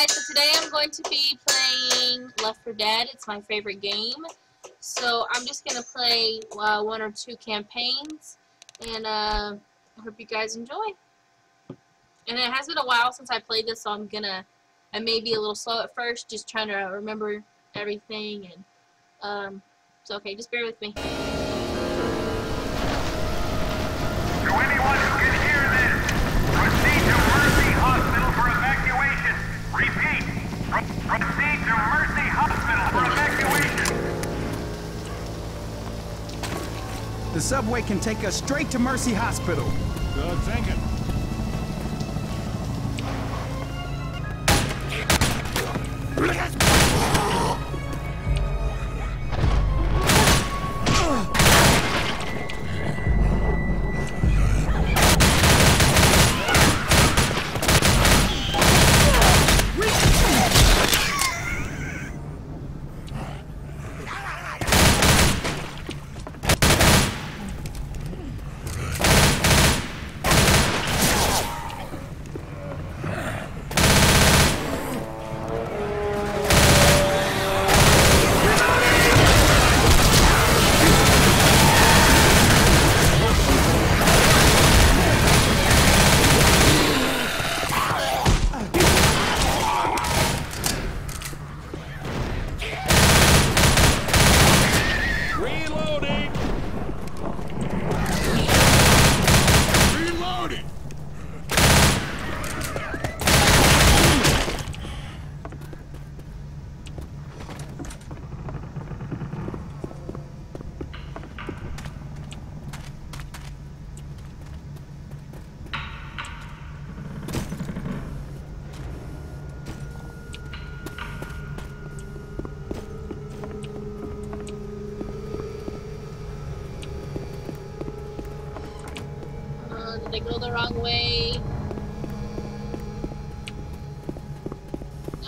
guys, so today I'm going to be playing Left 4 Dead. It's my favorite game. So I'm just going to play uh, one or two campaigns, and uh, I hope you guys enjoy. And it has been a while since I played this, so I'm going to, I may be a little slow at first, just trying to remember everything. And um, So okay, just bear with me. The subway can take us straight to Mercy Hospital. Good thinking. Reloading.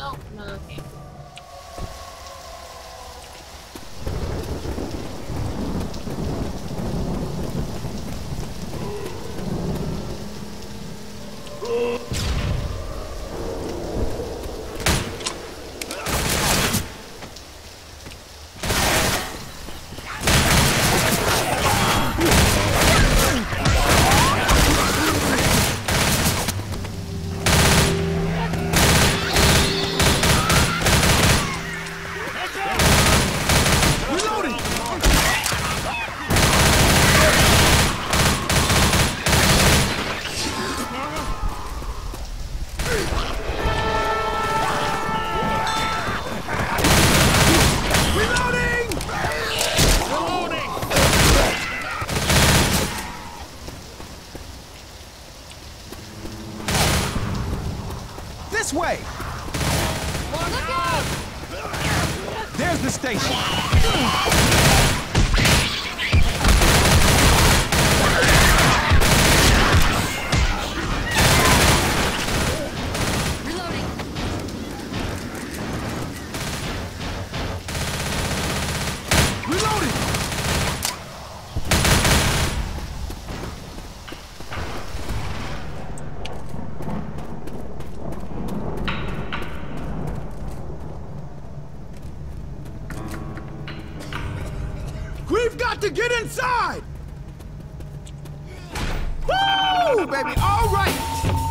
No, no, okay. This way! There's the station. We've got to get inside! Woo, baby! All right!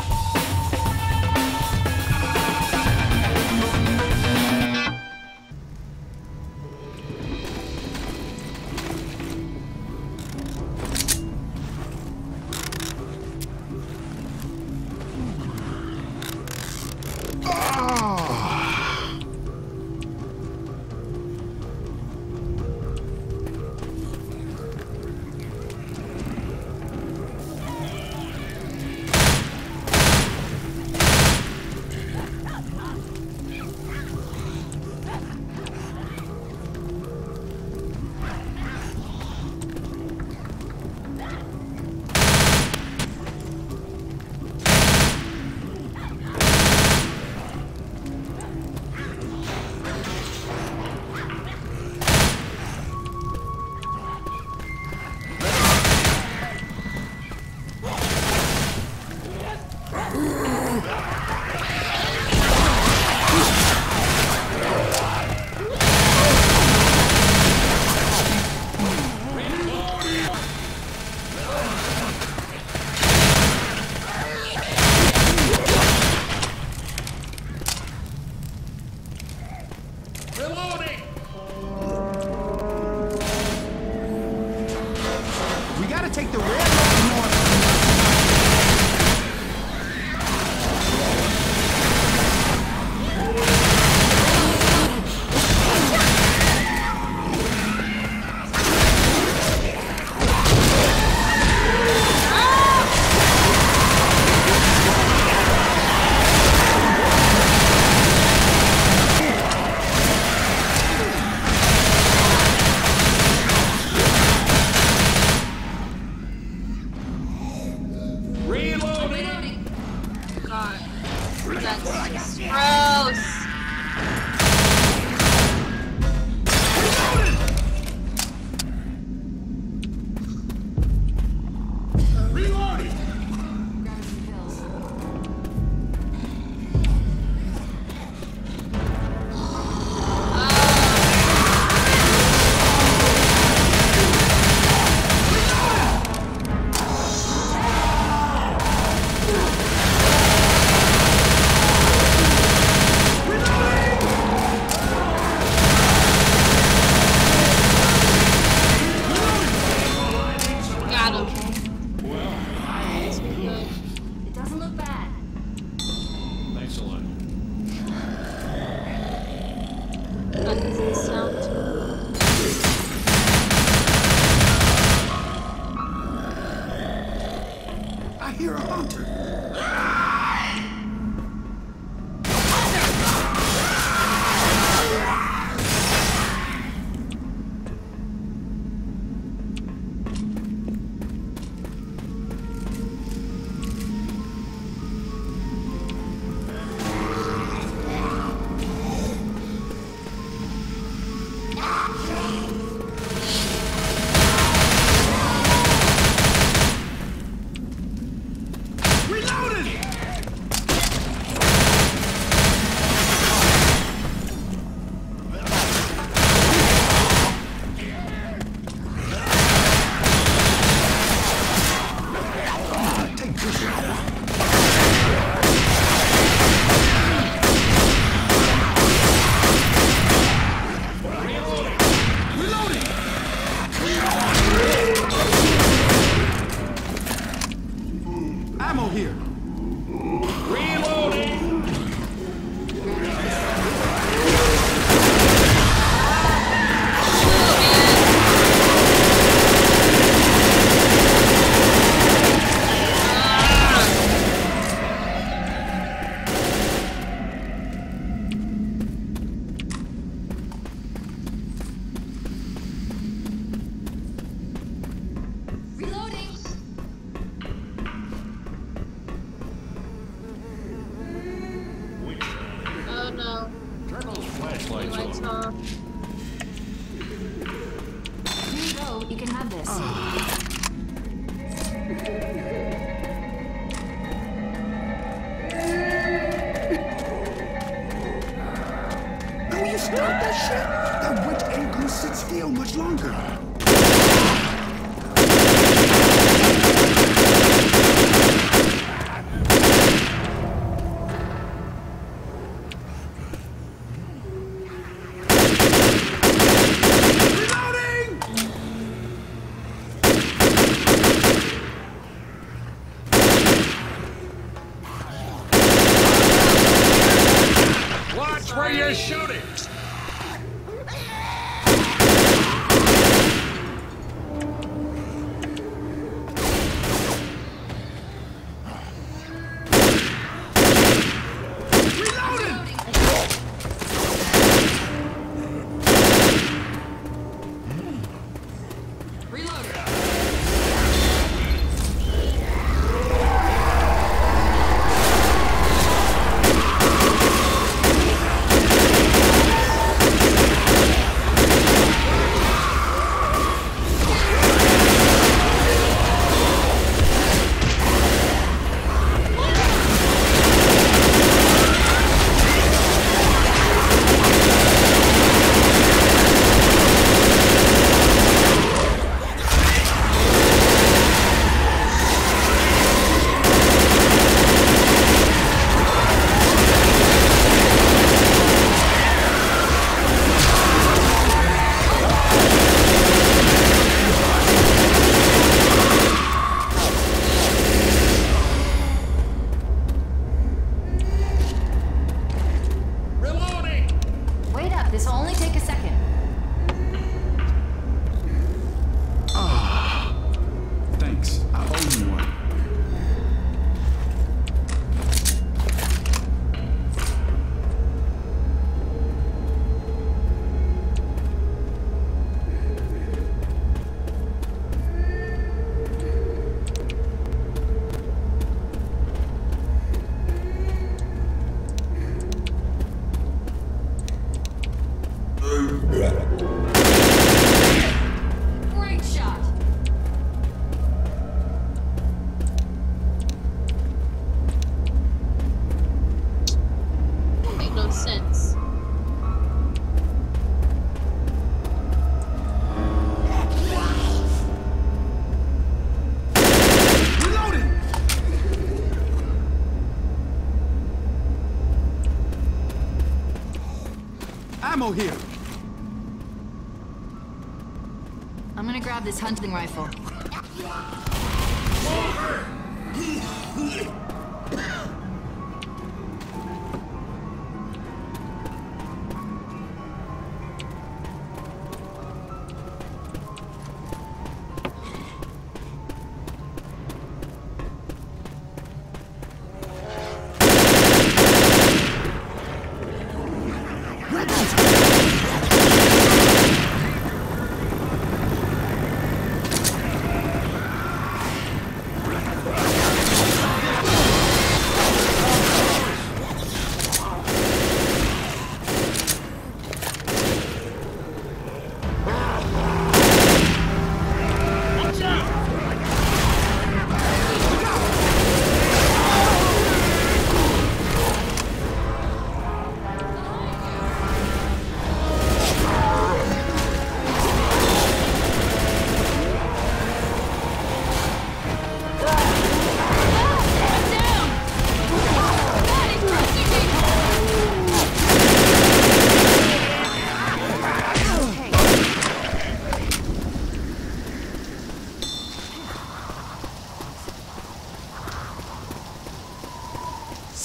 Boom. This hunting rifle.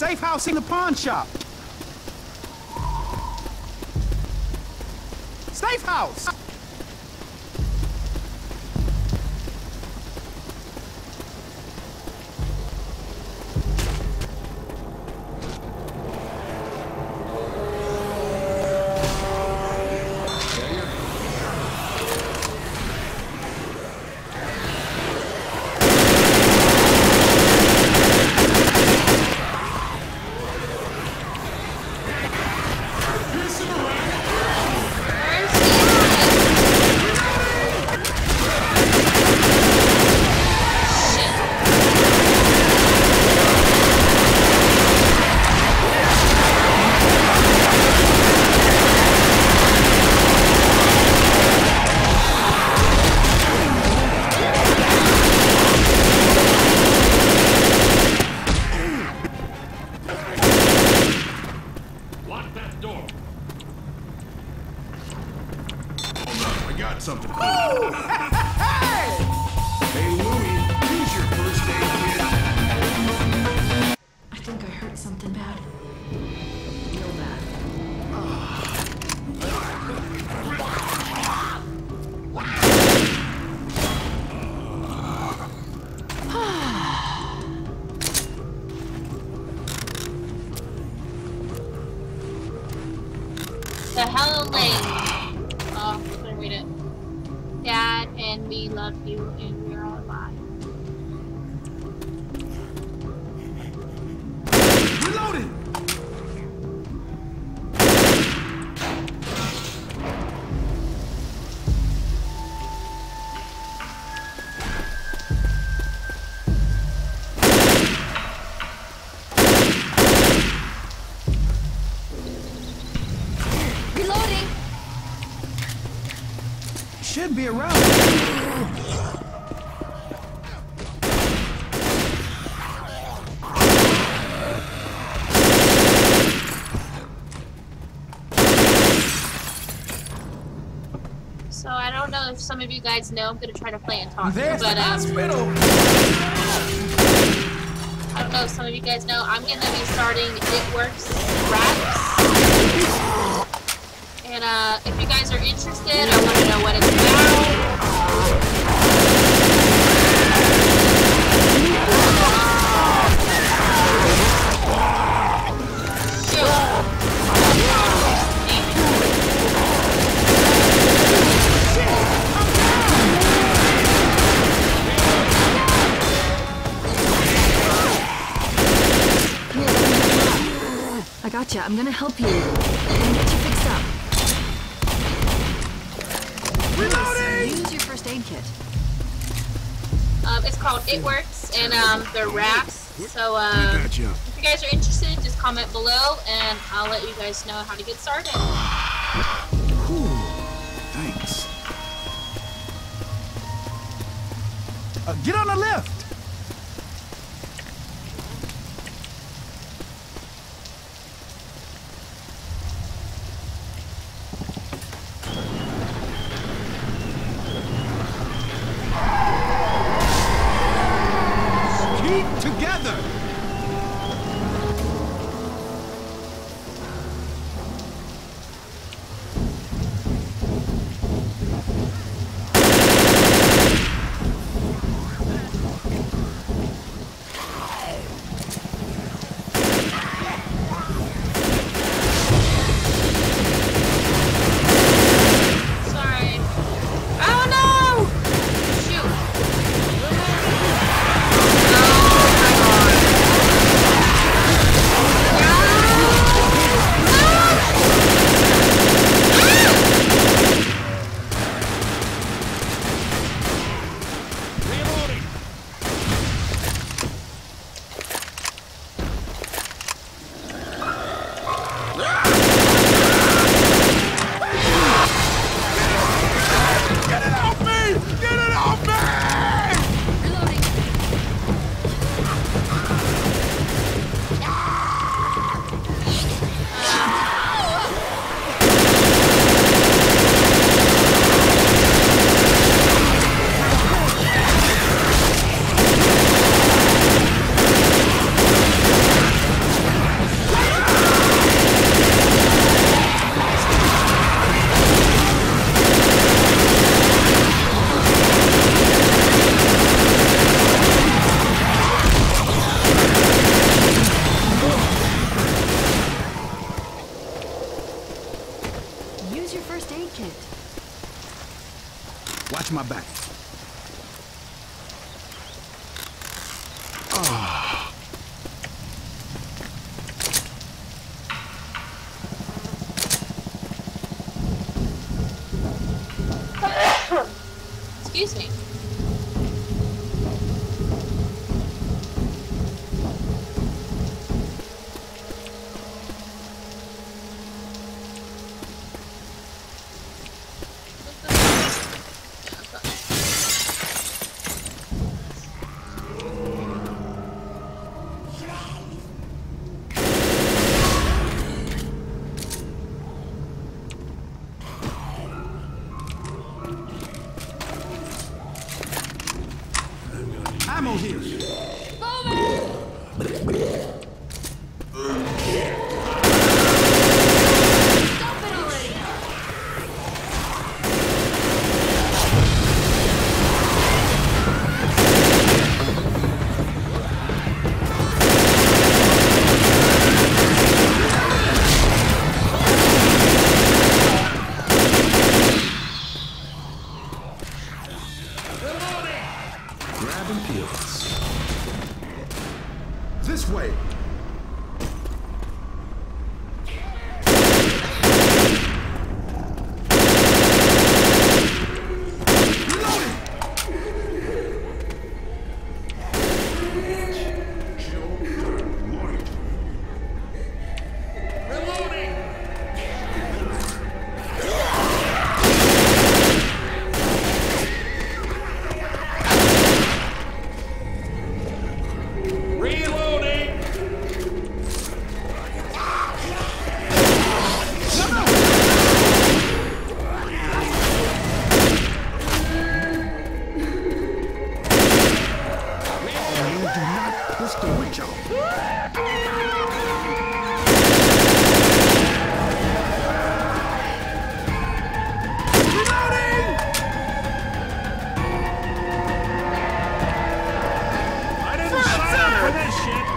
Safe house in the pawn shop. Safe house. Hello Lane. Oh, I read it. Dad and we love you and Reloading! Should be around. So I don't know if some of you guys know. I'm gonna try to play and talk, There's but the um, hospital. I don't know if some of you guys know. I'm gonna be starting It Works Wraps, and uh, if you guys are interested, I want to know what it's about. I gotcha. Gonna help you. I'm gonna get you Use aid kit. Um, it's called It Works, and um, they're wraps. So uh, Gotcha. if you guys are interested, just comment below, and I'll let you guys know how to get started. Whew. Thanks. Uh, get on the lift. 请 watch my back. Here. For this shit!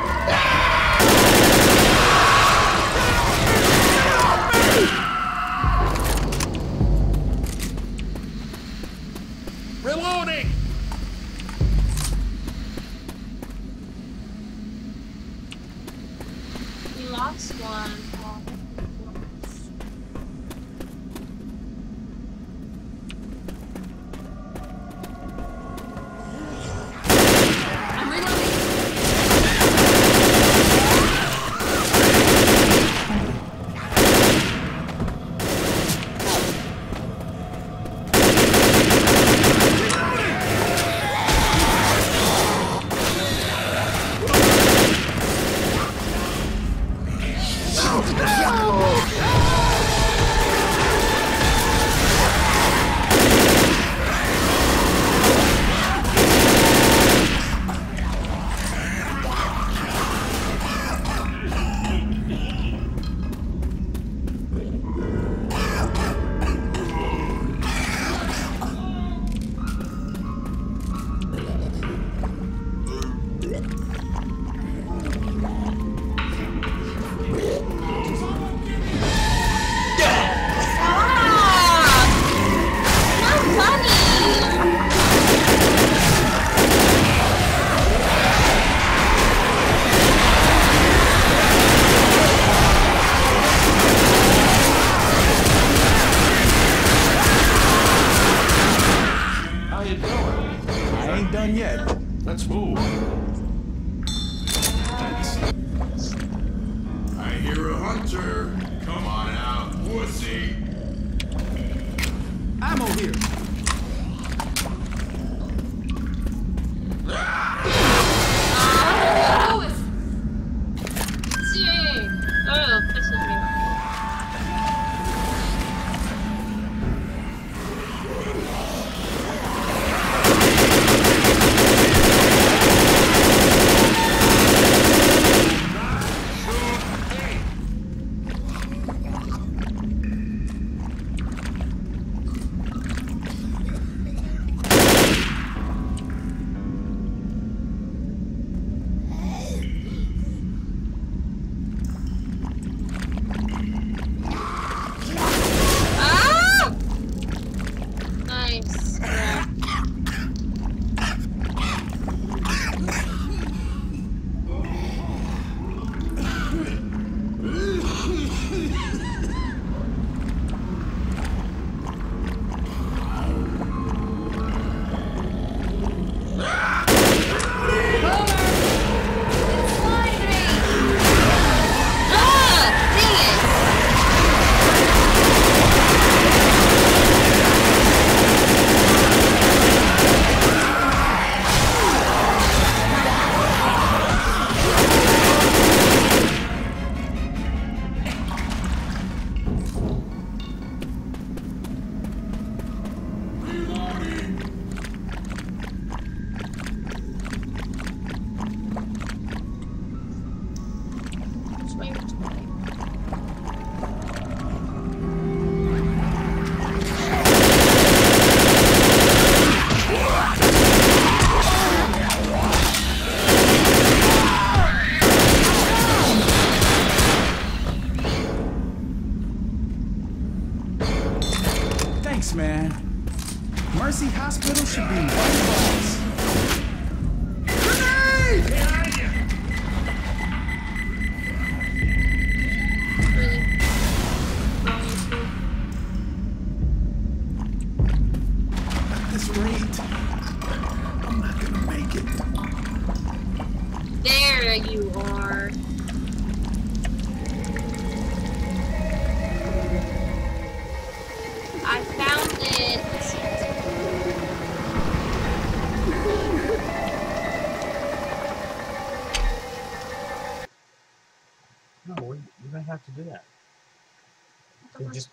should be white balls. Grenade!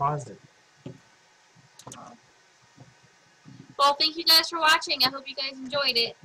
It. Well, thank you guys for watching. I hope you guys enjoyed it.